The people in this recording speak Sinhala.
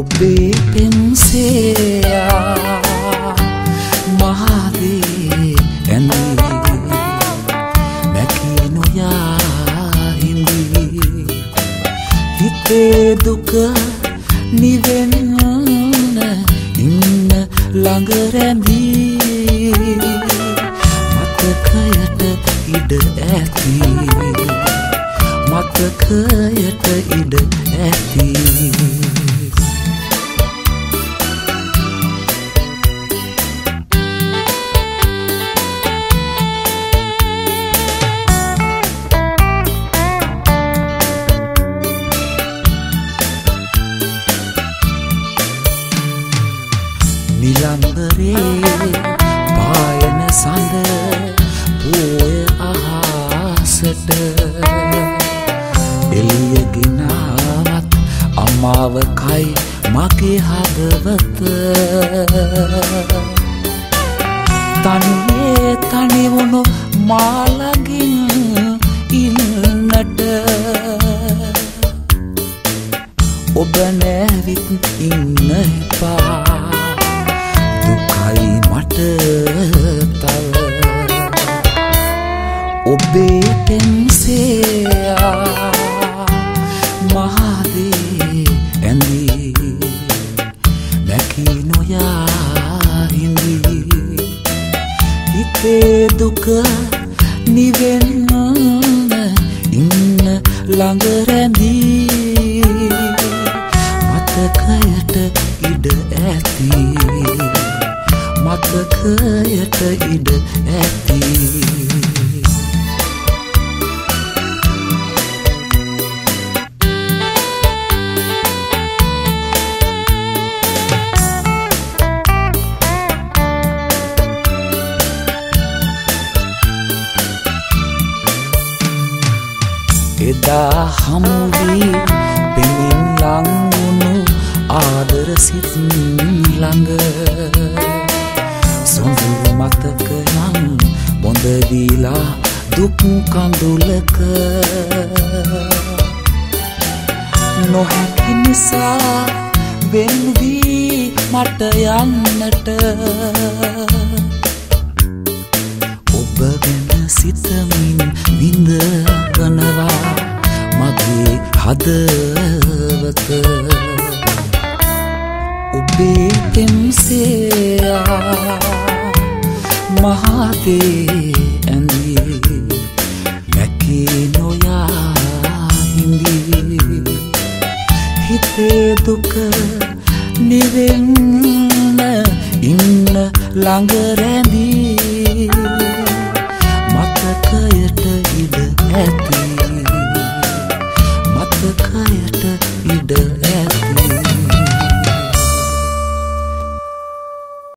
ඔබේ පෙන්සේයා මහදේ ඇඳී මැකී නොයා හිඳී හිතේ දුක නිවෙන්න ඉන්න ළඟ රැඳී මතකයට ඉඩ ඇති මතකයට ඉඩ ඇති අම්මාවකයි මගේ හදවත. තනියේ තනිවුණු මාලගින් ඉන්නට. ඔබ නැවිත් ඉන්න එපා. දුකයි මට තව. ඔබේ පෙන්සේයා දුක නිවෙන්න ඉන්න ළඟ රැඳී මතකයට ඉඩ ඇති. මතකයට ඉඩ ඇති. එදා හමුවී පෙමින් ලංවුණු ආදර සිත් ළඟ. සොඳුරු මතකයන් බොඳවීලා දුක් කඳුලක. නොහැකි නිසා වෙන්වී මට යන්නට. ඔබ ගැන සිතමින් විඳවනවා මගේ හදවත ඔබේ පෙම්සයා මහදේ ඇඳී මැකී නොයා හිඳී හිතේ දුක නිවෙන්න ඉන්න ළඟ කයට ඉඩ